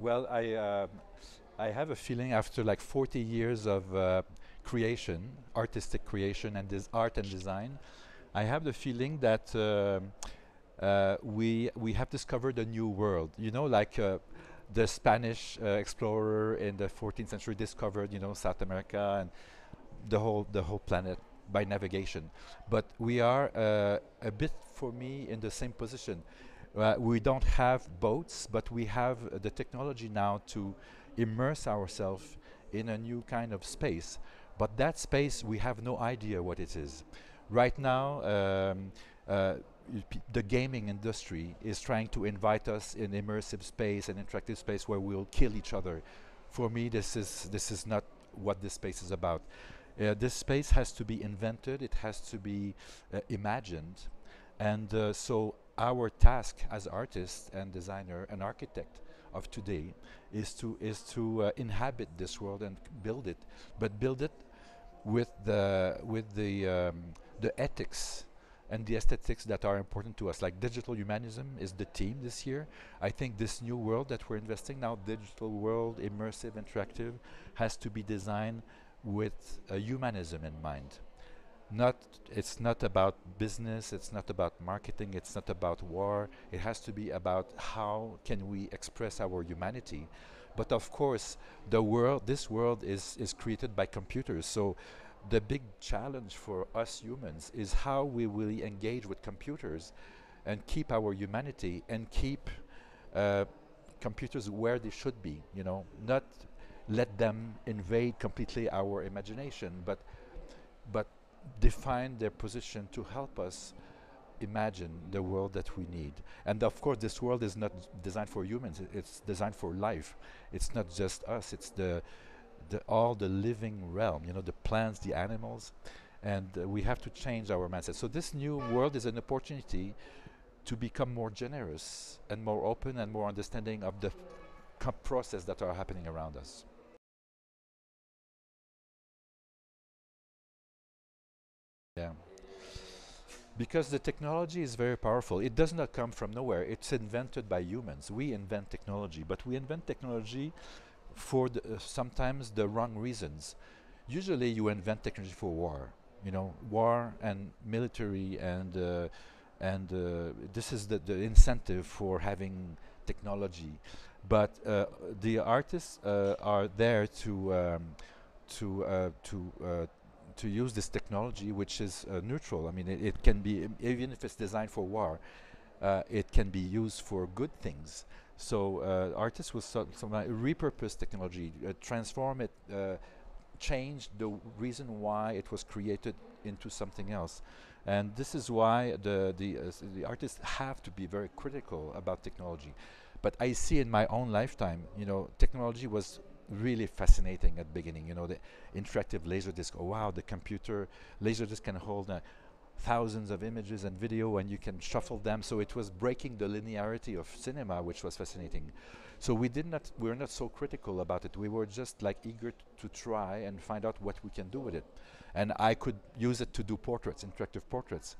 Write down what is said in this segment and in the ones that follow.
Well, I uh, I have a feeling after like 40 years of uh, creation, artistic creation, and this art and design, I have the feeling that um, uh, we we have discovered a new world. You know, like uh, the Spanish uh, explorer in the 14th century discovered, you know, South America and the whole the whole planet by navigation. But we are uh, a bit, for me, in the same position. Uh, we don't have boats, but we have the technology now to immerse ourselves in a new kind of space. But that space, we have no idea what it is. Right now, um, uh, the gaming industry is trying to invite us in immersive space and interactive space where we'll kill each other. For me, this is this is not what this space is about. Uh, this space has to be invented. It has to be uh, imagined, and uh, so our task as artists and designer and architect of today is to is to uh, inhabit this world and build it, but build it with the with the um, the ethics and the aesthetics that are important to us. Like digital humanism is the theme this year. I think this new world that we're investing now, digital world, immersive, interactive, has to be designed with uh, humanism in mind not it's not about business it's not about marketing it's not about war. It has to be about how can we express our humanity. But of course the world this world is is created by computers. So the big challenge for us humans is how we will engage with computers and keep our humanity and keep uh, computers where they should be you know not let them invade completely our imagination but but define their position to help us imagine the world that we need. And of course, this world is not designed for humans. It's designed for life. It's not just us. It's the, the all the living realm. You know, the plants, the animals, and uh, we have to change our mindset. So this new world is an opportunity to become more generous and more open and more understanding of the process that are happening around us. Yeah. Because the technology is very powerful. It does not come from nowhere. It's invented by humans. We invent technology, but we invent technology for the, uh, sometimes the wrong reasons. Usually, you invent technology for war. You know, war and military, and uh, and uh, this is the, the incentive for having technology. But uh, the artists uh, are there to um, to uh, to to use this technology, which is uh, neutral. I mean, it, it can be even if it's designed for war, uh, it can be used for good things. So uh, artists will so, so repurpose technology, uh, transform it, uh, change the reason why it was created into something else. And this is why the the, uh, the artists have to be very critical about technology. But I see in my own lifetime, you know, technology was really fascinating at the beginning. You know, the interactive laser disc. Oh wow, the computer laser disc can hold uh, thousands of images and video, and you can shuffle them. So it was breaking the linearity of cinema, which was fascinating. So we did not, we were not so critical about it. We were just like eager to try and find out what we can do with it. And I could use it to do portraits, interactive portraits.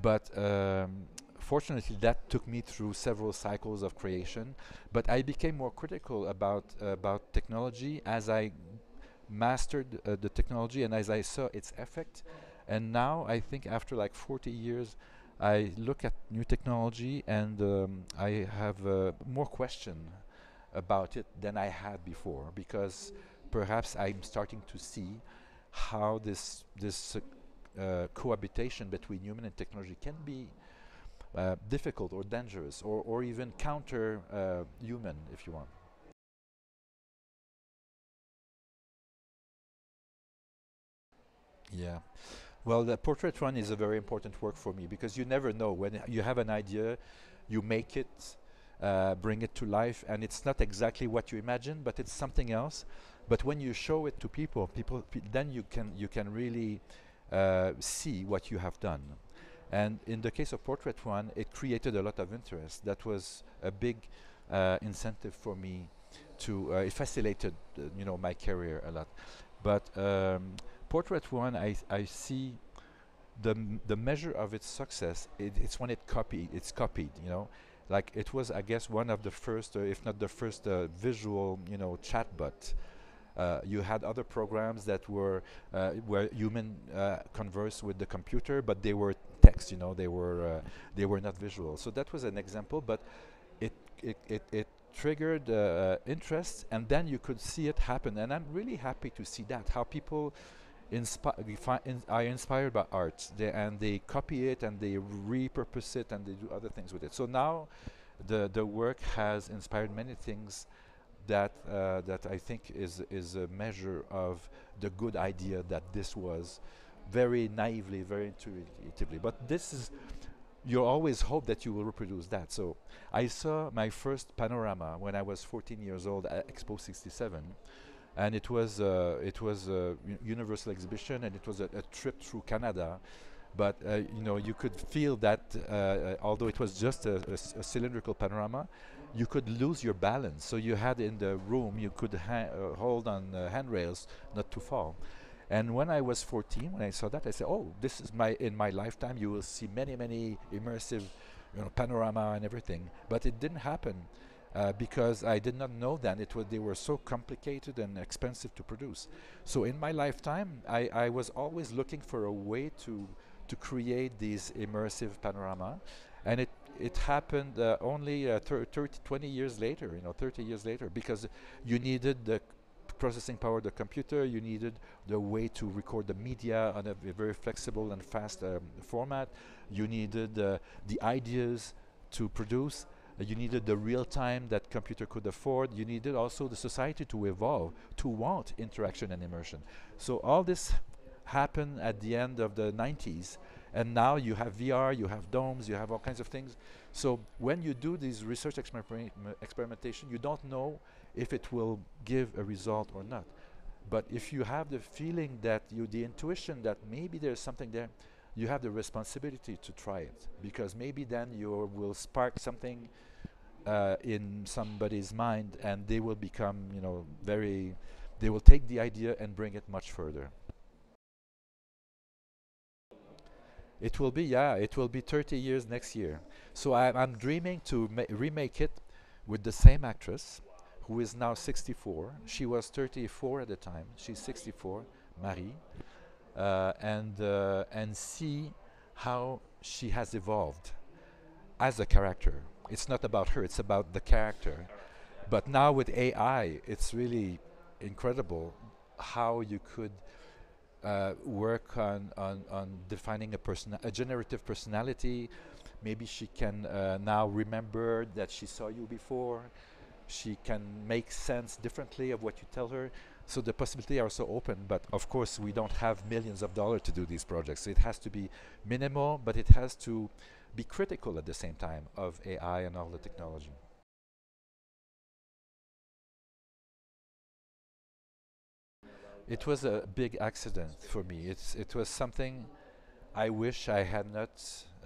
But um, fortunately, that took me through several cycles of creation. But I became more critical about about technology as I mastered uh, the technology and as I saw its effect. And now I think after like 40 years, I look at new technology and um, I have uh, more question about it than I had before because perhaps I'm starting to see how this this uh, cohabitation between human and technology can be uh, difficult or dangerous or, or even counter uh, human if you want. Yeah. Well, the portrait one is a very important work for me because you never know when you have an idea, you make it, uh, bring it to life, and it's not exactly what you imagine, but it's something else. But when you show it to people, people, pe then you can you can really uh, see what you have done. And in the case of Portrait One, it created a lot of interest. That was a big uh, incentive for me to, uh, it facilitated, uh, you know, my career a lot. But um, Portrait One, I, I see the, the measure of its success, it, it's when it copied, it's copied, you know. like it was, I guess, one of the first, uh, if not the first, uh, visual, you know, chatbot. Uh, you had other programs that were uh, where human uh, converse with the computer, but they were text. You know, they were uh, they were not visual. So that was an example, but it it it, it triggered uh, interest, and then you could see it happen. And I'm really happy to see that how people inspi in are inspired by art, they and they copy it and they repurpose it and they do other things with it. So now, the the work has inspired many things that uh, that I think is is a measure of the good idea that this was very naively, very intuitively. But this is you always hope that you will reproduce that. So I saw my first panorama when I was 14 years old at Expo 67 and it was uh, it was a universal exhibition and it was a, a trip through Canada but uh, you know you could feel that uh, uh although it was just a, a, cylindrical panorama you could lose your balance so you had in the room you could uh, hold on handrails not to fall and when I was 14 when I saw that I said oh this is my in my lifetime you will see many many immersive you know panorama and everything. But it didn't happen uh, because I did not know then. It was they were so complicated and expensive to produce. So in my lifetime, I, I was always looking for a way to to create these immersive panorama, and it it happened uh, only uh, 30, 20 years later, you know, 30 years later, because you needed the processing power of the computer, you needed the way to record the media on a very flexible and fast um, format, you needed uh, the ideas to produce, uh, you needed the real time that computer could afford. You needed also the society to evolve, to want interaction and immersion. So all this happened at the end of the 90s. And now you have VR, you have domes, you have all kinds of things. So when you do this research experimentation, you don't know if it will give a result or not. But if you have the feeling that you, the intuition that maybe there's something there, you have the responsibility to try it. Because maybe then you will spark something uh, in somebody's mind and they will become you know very they will take the idea and bring it much further. It will be yeah it will be 30 years next year. So I, am dreaming to remake it with the same actress who is now 64 she was 34 at the time she's 64 Marie uh, and uh, and see how she has evolved as a character. It's not about her; it's about the character. But now with AI, it's really incredible how you could uh, work on, on, on defining a person a generative personality. Maybe she can uh, now remember that she saw you before. She can make sense differently of what you tell her. So the possibilities are so open, but of course we don't have millions of dollars to do these projects. It has to be minimal, but it has to be critical at the same time of AI and all the technology. It was a big accident for me. It's, it was something I wish I had not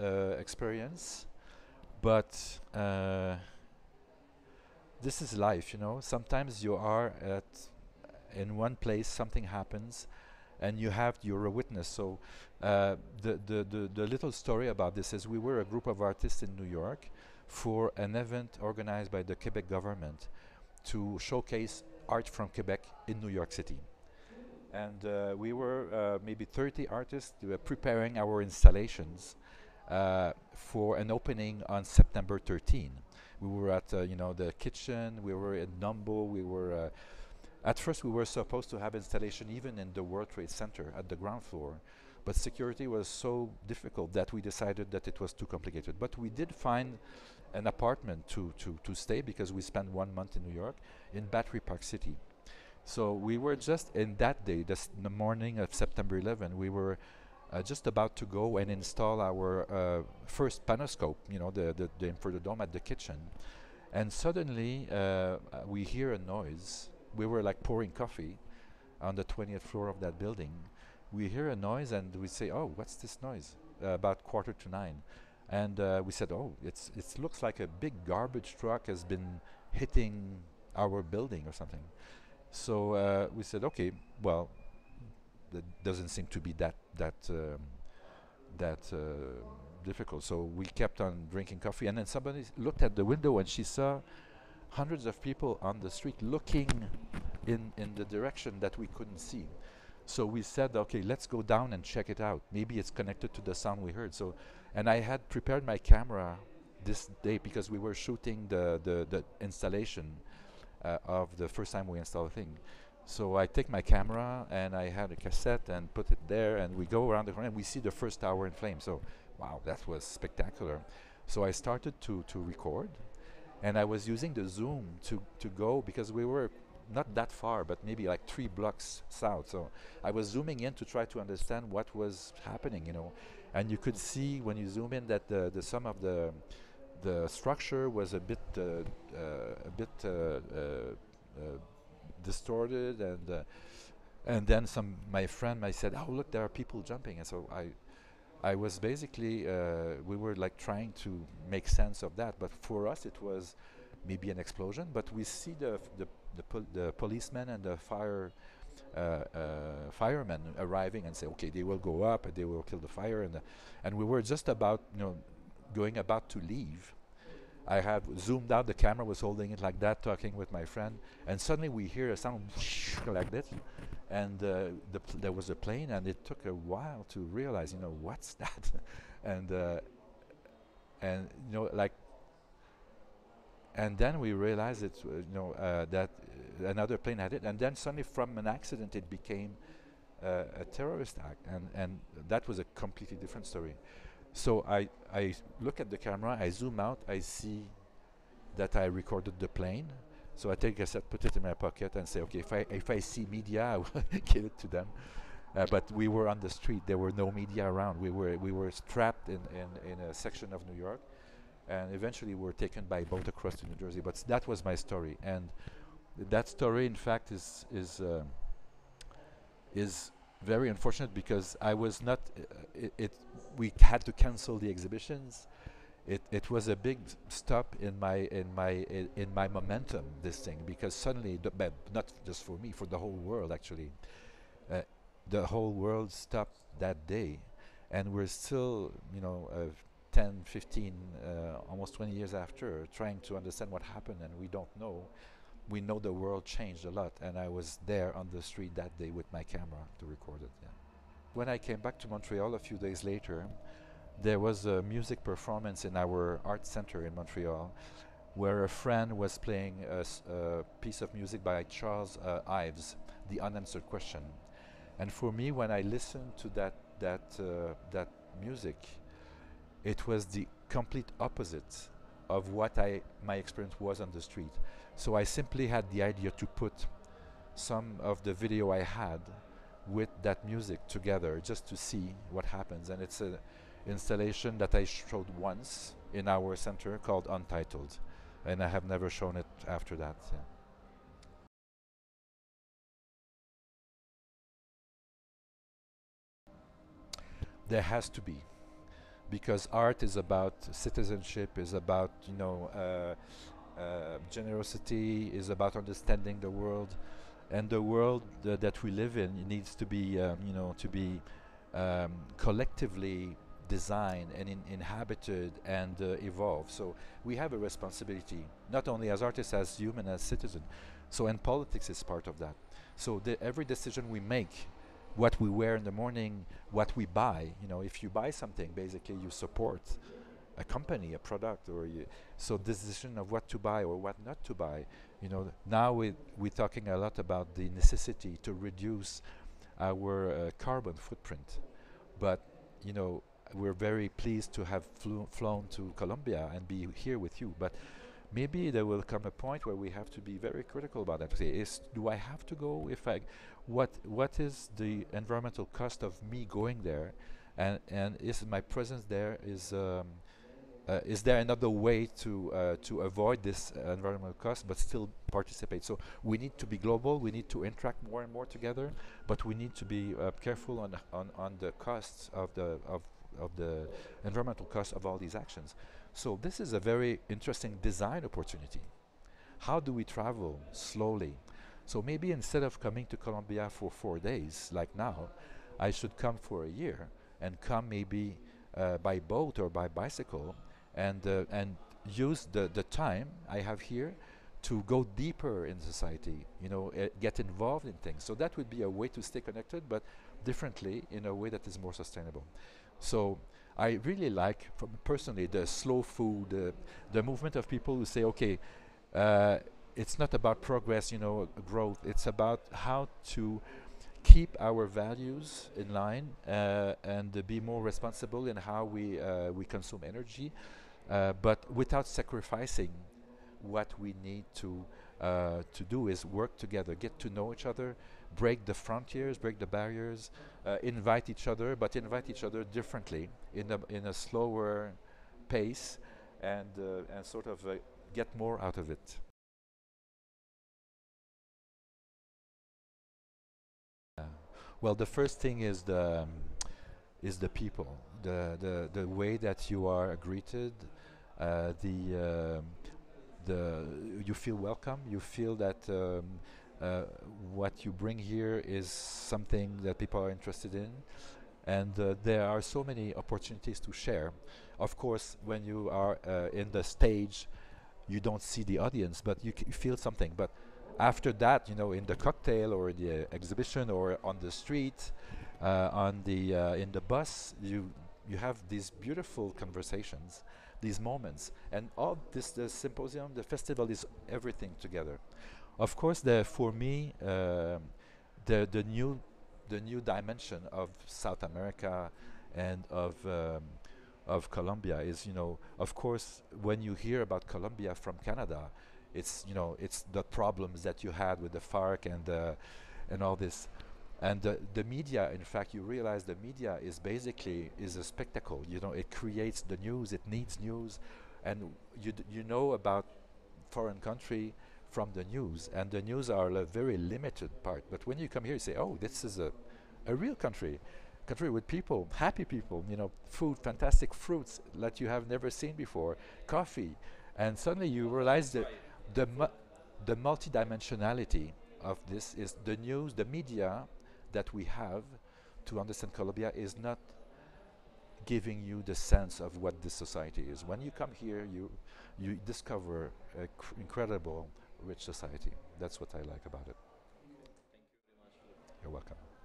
uh, experienced, but uh, this is life, you know. Sometimes you are at in one place something happens and you have you're a witness. So uh, the, the, the the little story about this is we were a group of artists in New York for an event organized by the Quebec government to showcase art from Quebec in New York City. And uh, we were uh, maybe 30 artists were preparing our installations uh, for an opening on September 13 we were at uh, you know the kitchen we were in Numbo we were uh, at first, we were supposed to have installation even in the World Trade Center at the ground floor, but security was so difficult that we decided that it was too complicated. But we did find an apartment to, to, to stay because we spent one month in New York in Battery Park City. So we were just in that day, this the morning of September 11, we were uh, just about to go and install our uh, first panoscope, you know, the, the, the the dome at the kitchen. And suddenly uh, we hear a noise we were like pouring coffee on the 20th floor of that building. We hear a noise and we say, "Oh, what's this noise?" Uh, about quarter to nine, and uh, we said, "Oh, it's it looks like a big garbage truck has been hitting our building or something." So uh, we said, "Okay, well, that doesn't seem to be that that um, that uh, difficult. So we kept on drinking coffee, and then somebody looked at the window and she saw hundreds of people on the street looking in in the direction that we couldn't see. So we said, okay, let's go down and check it out. Maybe it's connected to the sound we heard. So, and I had prepared my camera this day because we were shooting the the, the installation uh, of the first time we install a thing. So I take my camera and I had a cassette and put it there, and we go around the corner and we see the first tower in flames. So, wow, that was spectacular. So I started to to record, and I was using the zoom to to go because we were not that far, but maybe like three blocks south. So I was zooming in to try to understand what was happening, you know. And you could see when you zoom in that the the some of the the structure was a bit uh, uh, a bit uh, uh, uh, distorted and uh, and then some my friend I said oh look there are people jumping. And so I I was basically uh, we were like trying to make sense of that. But for us it was maybe an explosion. But we see the the the, pol- the policemen and the fire uh, uh, firemen arriving and say okay they will go up and they will kill the fire. And uh, and we were just about you know going about to leave I have zoomed out the camera, was holding it like that, talking with my friend, and suddenly we hear a sound like this, and uh, the there was a plane, and it took a while to realize, you know, what's that, and uh, and you know, like, and then we realized it, uh, you know, uh, that uh, another plane had it, and then suddenly from an accident it became uh, a terrorist act, and and that was a completely different story. So I I look at the camera, I zoom out, I see that I recorded the plane. So I take a cassette, put it in my pocket, and say, okay, if I if I see media, I will give it to them. Uh, but we were on the street; there were no media around. We were we were strapped in in, in a section of New York, and eventually we were taken by boat across to New Jersey. But that was my story, and that story, in fact, is is um is very unfortunate because I was not. Uh, it, it we had to cancel the exhibitions. It it was a big stop in my in my in, in my momentum. This thing because suddenly, the, not just for me, for the whole world actually, uh, the whole world stopped that day, and we're still you know. Uh, 10, 15, uh, almost 20 years after, trying to understand what happened, and we don't know we know the world changed a lot and i was there on the street that day with my camera to record it yeah. when i came back to montreal a few days later there was a music performance in our art center in montreal where a friend was playing a piece of music by charles uh, ives the unanswered question and for me when i listened to that that uh, that music it was the complete opposite of what I my experience was on the street. So I simply had the idea to put some of the video I had with that music together just to see what happens. And it's an installation that I showed once in our center called Untitled. And I have never shown it after that. Yeah. There has to be. Because art is about citizenship, is about, you know, uh, uh, generosity, is about understanding the world, and the world uh, that we live in needs to be, um, you know, to be um, collectively designed and in inhabited and uh, evolved. So we have a responsibility, not only as artists, as human, as citizen. So and politics is part of that. So every decision we make, what we wear in the morning, what we buy, you know, if you buy something, basically you support a company, a product, or you, so decision of what to buy or what not to buy, you know, now we we're talking a lot about the necessity to reduce our uh, carbon footprint, but you know, we're very pleased to have flown to Colombia and be here with you, but maybe there will come a point where we have to be very critical about that. Say, is do I have to go? If I, what what is the environmental cost of me going there, and and is my presence there is um, uh, is there another way to uh, to avoid this uh, environmental cost but still participate? So we need to be global. We need to interact more and more together, but we need to be uh, careful on on on the costs of the of of the environmental cost of all these actions. So this is a very interesting design opportunity. How do we travel slowly? So maybe instead of coming to Colombia for four days, like now, I should come for a year and come maybe uh, by boat or by bicycle and uh, and use the, the time I have here to go deeper in society, you know, uh, get involved in things. So that would be a way to stay connected, but differently in a way that is more sustainable. So I really like, personally, the slow food, uh, the movement of people who say, okay, uh, it's not about progress, you know, growth. It's about how to keep our values in line uh, and be more responsible in how we uh, we consume energy, uh, but without sacrificing what we need to uh, to do is work together, get to know each other, break the frontiers, break the barriers, uh, invite each other, but invite each other differently in a in a slower pace, and uh, and sort of get more out of it. Well, the first thing is the um, is the people, the the the way that you are greeted, uh, the um, the you feel welcome. You feel that um, uh, what you bring here is something that people are interested in, and uh, there are so many opportunities to share. Of course, when you are uh, in the stage, you don't see the audience, but you, you feel something. But after that, you know, in the cocktail or the exhibition or on the street, uh, on the uh, in the bus, you you have these beautiful conversations, these moments, and all this the symposium, the festival is everything together. Of course, the for me, um, the the new the new dimension of South America and of um, of Colombia is, you know, of course, when you hear about Colombia from Canada, it's you know it's the problems that you had with the FARC and uh, and all this and the, the media in fact you realize the media is basically is a spectacle. You know it creates the news it needs news. And you you know about foreign country from the news. And the news are a very limited part. But when you come here you say oh this is a a real country country with people happy people you know food fantastic fruits that you have never seen before coffee. And suddenly you realize that the, mu the multidimensionality of this is the news, the media that we have to understand Colombia is not giving you the sense of what this society is. When you come here, you you discover an incredible, rich society. That's what I like about it. Thank you very much. You're welcome.